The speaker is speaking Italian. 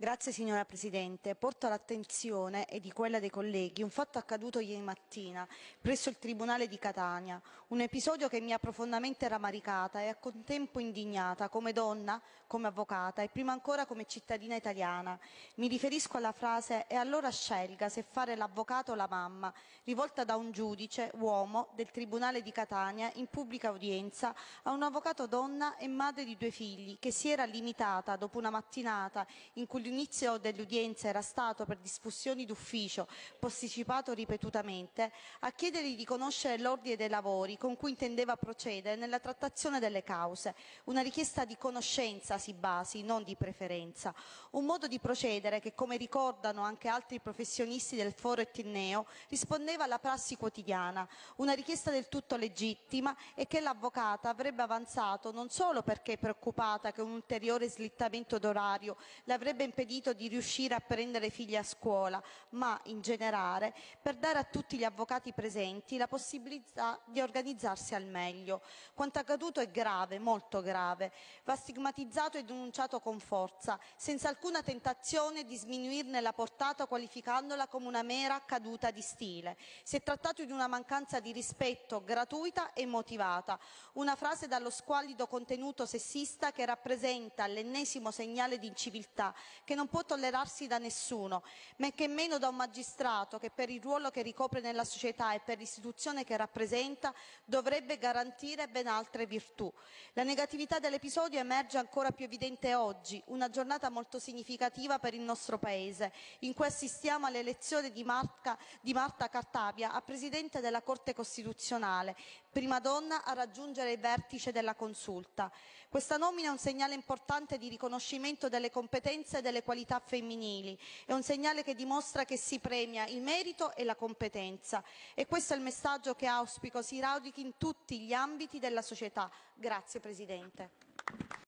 Grazie signora Presidente. Porto all'attenzione e di quella dei colleghi un fatto accaduto ieri mattina presso il Tribunale di Catania, un episodio che mi ha profondamente ramaricata e a contempo indignata come donna, come avvocata e prima ancora come cittadina italiana. Mi riferisco alla frase e allora scelga se fare l'avvocato o la mamma, rivolta da un giudice, uomo, del Tribunale di Catania in pubblica udienza a un avvocato donna e madre di due figli che si era limitata dopo una mattinata in cui l'inizio dell'udienza era stato per discussioni d'ufficio posticipato ripetutamente, a chiedergli di conoscere l'ordine dei lavori con cui intendeva procedere nella trattazione delle cause. Una richiesta di conoscenza si basi, non di preferenza. Un modo di procedere che, come ricordano anche altri professionisti del foro etneo, rispondeva alla prassi quotidiana. Una richiesta del tutto legittima e che l'avvocata avrebbe avanzato non solo perché preoccupata che un ulteriore slittamento d'orario l'avrebbe impedito impedito di riuscire a prendere figli a scuola, ma in generale per dare a tutti gli avvocati presenti la possibilità di organizzarsi al meglio. Quanto accaduto è grave, molto grave, va stigmatizzato e denunciato con forza, senza alcuna tentazione di sminuirne la portata qualificandola come una mera caduta di stile. Si è trattato di una mancanza di rispetto gratuita e motivata, una frase dallo squallido contenuto sessista che rappresenta l'ennesimo segnale di inciviltà che non può tollerarsi da nessuno, men che meno da un magistrato che per il ruolo che ricopre nella società e per l'istituzione che rappresenta dovrebbe garantire ben altre virtù. La negatività dell'episodio emerge ancora più evidente oggi, una giornata molto significativa per il nostro Paese, in cui assistiamo all'elezione di, di Marta Cartabia a Presidente della Corte Costituzionale, prima donna a raggiungere il vertice della consulta. Questa nomina è un segnale importante di riconoscimento delle competenze e delle qualità femminili, è un segnale che dimostra che si premia il merito e la competenza e questo è il messaggio che auspico si radichi in tutti gli ambiti della società. Grazie Presidente.